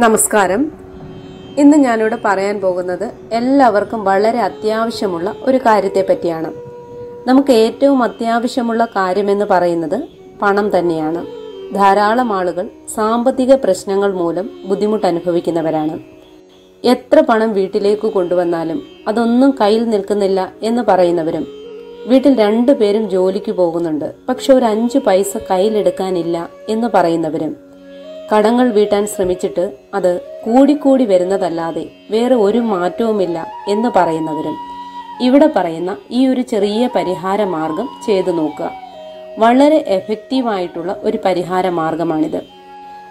നമസ്കാരം. ഇന്ന് ഞാനിവിടെ പറയാൻ പോകുന്നത് എല്ലാവർക്കും വളരെ അത്യാവശ്യമുള്ള ഒരു കാര്യത്തെ പറ്റിയാണ്. നമുക്ക് ഏറ്റവും അത്യാവശ്യമുള്ള കാര്യമെന്ന് പറയുന്നത് പണം തന്നെയാണ്. ധാരാളം ആളുകൾ സാമ്പത്തിക പ്രശ്നങ്ങൾ മൂലം ബുദ്ധിമുട്ട് അനുഭവിക്കുന്നവരാണ്. എത്ര പണം വീട്ടിലേക്ക് കൊണ്ടുവന്നാലും അതൊന്നും കയ്യിൽ നിൽക്കുന്നില്ല എന്ന് പറയുന്നവരും വീട്ടിൽ രണ്ടു പേരും ജോലിക്ക് പോകുന്നുണ്ട് പക്ഷെ ഒരു അഞ്ച് പൈസ കയ്യിലെടുക്കാനില്ല എന്ന് പറയുന്നവരും. കടങ്ങൾ വീട്ടാൻ ശ്രമിച്ചിട്ട് അത് കൂടിക്കൂടി വരുന്നതല്ലാതെ വേറെ ഒരു മാറ്റവുമില്ല എന്ന് പറയുന്നവരും ഇവിടെ പറയുന്ന ഈ ഒരു ചെറിയ പരിഹാര മാർഗം ചെയ്തു നോക്കുക. വളരെ എഫക്റ്റീവായിട്ടുള്ള ഒരു പരിഹാര മാർഗമാണിത്.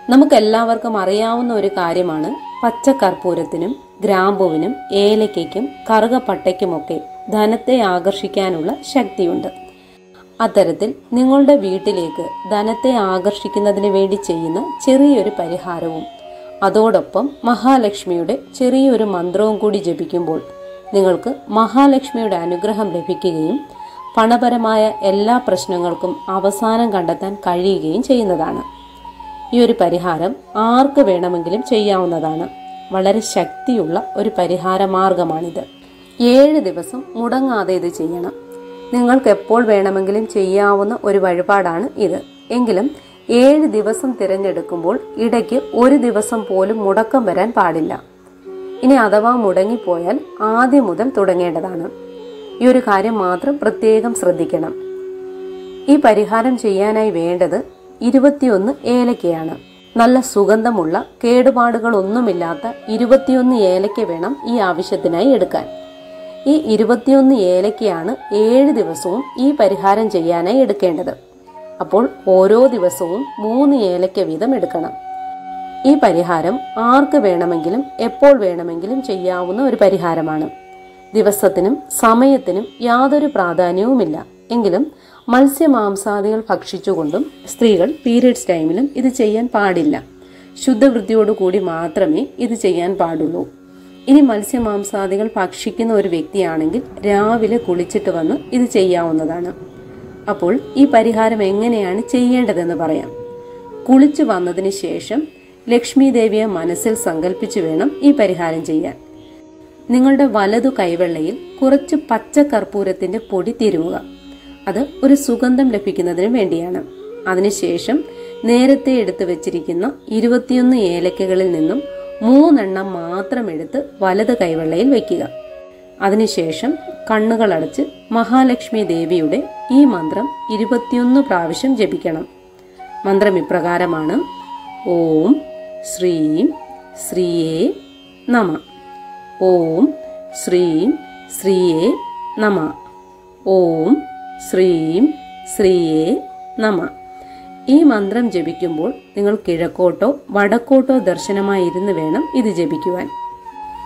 നമുക്കെല്ലാവർക്കും അറിയാവുന്ന ഒരു കാര്യമാണ് പച്ചക്കർപ്പൂരത്തിനും ഗ്രാമ്പുവിനും ഏലയ്ക്കും കറുകപ്പട്ടയ്ക്കുമൊക്കെ ധനത്തെ ആകർഷിക്കാനുള്ള ശക്തിയുണ്ട്. അത്തരത്തിൽ നിങ്ങളുടെ വീട്ടിലേക്ക് ധനത്തെ ആകർഷിക്കുന്നതിന് വേണ്ടി ചെയ്യുന്ന ചെറിയൊരു പരിഹാരവും. അതോടൊപ്പം മഹാലക്ഷ്മിയുടെ ചെറിയൊരു മന്ത്രവും കൂടി ജപിക്കുമ്പോൾ നിങ്ങൾക്ക് മഹാലക്ഷ്മിയുടെ അനുഗ്രഹം ലഭിക്കുകയും പണപരമായ എല്ലാ പ്രശ്നങ്ങൾക്കും അവസാനം കണ്ടെത്താൻ കഴിയുകയും ചെയ്യുന്നതാണ്. ഈ ഒരു പരിഹാരം ആർക്ക് വേണമെങ്കിലും ചെയ്യാവുന്നതാണ്. വളരെ ശക്തിയുള്ള ഒരു പരിഹാര മാർഗമാണിത് ഏഴ് ദിവസം മുടങ്ങാതെ ഇത് ചെയ്യണം. നിങ്ങൾക്ക് എപ്പോൾ വേണമെങ്കിലും ചെയ്യാവുന്ന ഒരു വഴിപാടാണ് ഇത്. എങ്കിലും ഏഴ് ദിവസം തിരഞ്ഞെടുക്കുമ്പോൾ ഇടയ്ക്ക് ഒരു ദിവസം പോലും മുടക്കം വരാൻ പാടില്ല. ഇനി അഥവാ മുടങ്ങിപ്പോയാൽ ആദ്യം മുതൽ തുടങ്ങേണ്ടതാണ്. ഈ ഒരു കാര്യം മാത്രം പ്രത്യേകം ശ്രദ്ധിക്കണം. ഈ പരിഹാരം ചെയ്യാനായി വേണ്ടത് ഇരുപത്തിയൊന്ന് ഏലക്കയാണ്. നല്ല സുഗന്ധമുള്ള കേടുപാടുകളൊന്നുമില്ലാത്ത ഇരുപത്തിയൊന്ന് ഏലക്ക വേണം ഈ ആവശ്യത്തിനായി എടുക്കാൻ. ഈ ഇരുപത്തിയൊന്ന് ഏലക്കയാണ് ഏഴ് ദിവസവും ഈ പരിഹാരം ചെയ്യാനായി എടുക്കേണ്ടത്. അപ്പോൾ ഓരോ ദിവസവും മൂന്ന് ഏലക്ക വീതം എടുക്കണം. ഈ പരിഹാരം ആർക്ക് വേണമെങ്കിലും എപ്പോൾ വേണമെങ്കിലും ചെയ്യാവുന്ന ഒരു പരിഹാരമാണ്. ദിവസത്തിനും സമയത്തിനും യാതൊരു പ്രാധാന്യവുമില്ല. എങ്കിലും മത്സ്യമാംസാദികൾ ഭക്ഷിച്ചുകൊണ്ടും സ്ത്രീകൾ പീരിയഡ്സ് ടൈമിലും ഇത് ചെയ്യാൻ പാടില്ല. ശുദ്ധവൃത്തിയോടുകൂടി മാത്രമേ ഇത് ചെയ്യാൻ പാടുള്ളൂ. ഇനി മത്സ്യമാംസാദികൾ ഭക്ഷിക്കുന്ന ഒരു വ്യക്തിയാണെങ്കിൽ രാവിലെ കുളിച്ചിട്ട് വന്ന് ഇത് ചെയ്യാവുന്നതാണ്. അപ്പോൾ ഈ പരിഹാരം എങ്ങനെയാണ് ചെയ്യേണ്ടതെന്ന് പറയാം. കുളിച്ചു വന്നതിന് ശേഷം ലക്ഷ്മി ദേവിയെ മനസ്സിൽ സങ്കല്പിച്ചു വേണം ഈ പരിഹാരം ചെയ്യാൻ. നിങ്ങളുടെ വലതു കൈവെള്ളയിൽ കുറച്ച് പച്ച കർപ്പൂരത്തിന്റെ പൊടി തിരുവുക. അത് ഒരു സുഗന്ധം ലഭിക്കുന്നതിന് വേണ്ടിയാണ്. അതിനുശേഷം നേരത്തെ എടുത്തു വെച്ചിരിക്കുന്ന ഇരുപത്തിയൊന്ന് ഏലക്കകളിൽ നിന്നും മൂന്നെണ്ണം മാത്രം എടുത്ത് വലത് കൈവെള്ളയിൽ വയ്ക്കുക അതിനുശേഷം കണ്ണുകളടച്ച് മഹാലക്ഷ്മി ദേവിയുടെ ഈ മന്ത്രം ഇരുപത്തിയൊന്ന് പ്രാവശ്യം ജപിക്കണം. മന്ത്രം ഇപ്രകാരമാണ്. ഓം ശ്രീം ശ്രീയേ നമ. ഓം ശ്രീം ശ്രീയേ നമ. ഓം ശ്രീം ശ്രീയേ നമ. ഈ മന്ത്രം ജപിക്കുമ്പോൾ നിങ്ങൾ കിഴക്കോട്ടോ വടക്കോട്ടോ ദർശനമായി ഇരുന്ന് വേണം ഇത് ജപിക്കുവാൻ.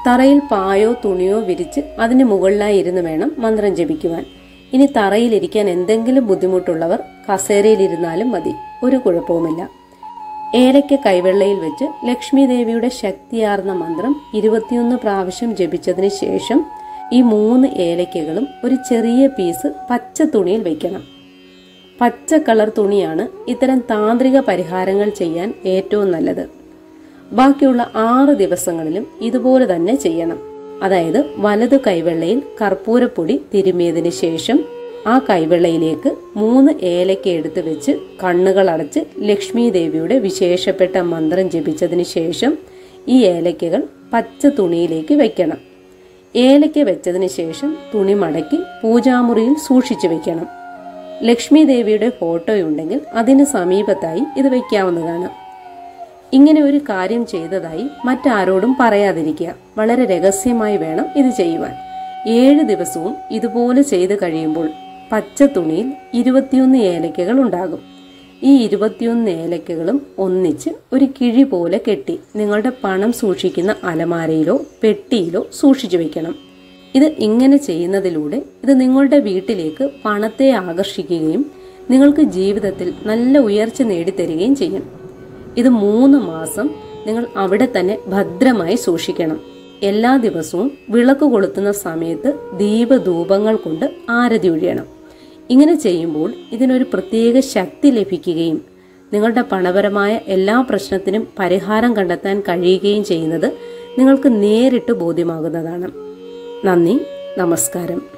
തറയിൽ പായോ തുണിയോ വിരിച്ച് അതിന് മുകളിലായി ഇരുന്ന് വേണം മന്ത്രം ജപിക്കുവാൻ. ഇനി തറയിലിരിക്കാൻ എന്തെങ്കിലും ബുദ്ധിമുട്ടുള്ളവർ കസേരയിലിരുന്നാലും മതി. ഒരു കുഴപ്പവുമില്ല. ഏലയ്ക്ക് കൈവെള്ളയിൽ വെച്ച് ലക്ഷ്മി ദേവിയുടെ ശക്തിയാർന്ന മന്ത്രം ഇരുപത്തിയൊന്ന് പ്രാവശ്യം ജപിച്ചതിന് ശേഷം ഈ മൂന്ന് ഏലയ്ക്കകളും ഒരു ചെറിയ പീസ് പച്ച തുണിയിൽ വെക്കണം. പച്ച കളർ തുണിയാണ് ഇത്തരം താന്ത്രിക പരിഹാരങ്ങൾ ചെയ്യാൻ ഏറ്റവും നല്ലത്. ബാക്കിയുള്ള ആറ് ദിവസങ്ങളിലും ഇതുപോലെ തന്നെ ചെയ്യണം. അതായത് വലതു കൈവെള്ളയിൽ കർപ്പൂരപ്പൊടി തിരുമിയതിനു ശേഷം ആ കൈവെള്ളയിലേക്ക് മൂന്ന് ഏലയ്ക്ക് എടുത്തു വെച്ച് കണ്ണുകൾ അടച്ച് ലക്ഷ്മി ദേവിയുടെ വിശേഷപ്പെട്ട മന്ത്രം ജപിച്ചതിന് ശേഷം ഈ ഏലയ്ക്കകൾ പച്ച തുണിയിലേക്ക് വെക്കണം. ഏലക്ക വെച്ചതിന് ശേഷം തുണി മടക്കി പൂജാമുറിയിൽ സൂക്ഷിച്ചു വെക്കണം. ലക്ഷ്മി ദേവിയുടെ ഫോട്ടോയുണ്ടെങ്കിൽ അതിന് സമീപത്തായി ഇത് വയ്ക്കാവുന്നതാണ് ഇങ്ങനെ ഒരു കാര്യം ചെയ്തതായി മറ്റാരോടും പറയാതിരിക്കുക. വളരെ രഹസ്യമായി വേണം ഇത് ചെയ്യുവാൻ. ഏഴ് ദിവസവും ഇതുപോലെ ചെയ്തു കഴിയുമ്പോൾ പച്ച തുണിയിൽ ഇരുപത്തിയൊന്ന് ഏലക്കകൾ ഉണ്ടാകും. ഈ ഇരുപത്തിയൊന്ന് ഏലക്കകളും ഒന്നിച്ച് ഒരു കിഴി പോലെ കെട്ടി നിങ്ങളുടെ പണം സൂക്ഷിക്കുന്ന അലമാരയിലോ പെട്ടിയിലോ സൂക്ഷിച്ചു വെക്കണം. ഇത് ഇങ്ങനെ ചെയ്യുന്നതിലൂടെ ഇത് നിങ്ങളുടെ വീട്ടിലേക്ക് പണത്തെ ആകർഷിക്കുകയും നിങ്ങൾക്ക് ജീവിതത്തിൽ നല്ല ഉയർച്ച നേടിത്തരികയും ചെയ്യും. ഇത് മൂന്ന് മാസം നിങ്ങൾ അവിടെ തന്നെ ഭദ്രമായി സൂക്ഷിക്കണം. എല്ലാ ദിവസവും വിളക്ക് കൊളുത്തുന്ന സമയത്ത് ദീപധൂപങ്ങൾ കൊണ്ട് ആരതി ഒഴിയണം. ഇങ്ങനെ ചെയ്യുമ്പോൾ ഇതിനൊരു പ്രത്യേക ശക്തി ലഭിക്കുകയും നിങ്ങളുടെ പണപരമായ എല്ലാ പ്രശ്നത്തിനും പരിഹാരം കണ്ടെത്താൻ കഴിയുകയും ചെയ്യുന്നത് നിങ്ങൾക്ക് നേരിട്ട് ബോധ്യമാകുന്നതാണ്. നന്ദി നമസ്കാരം.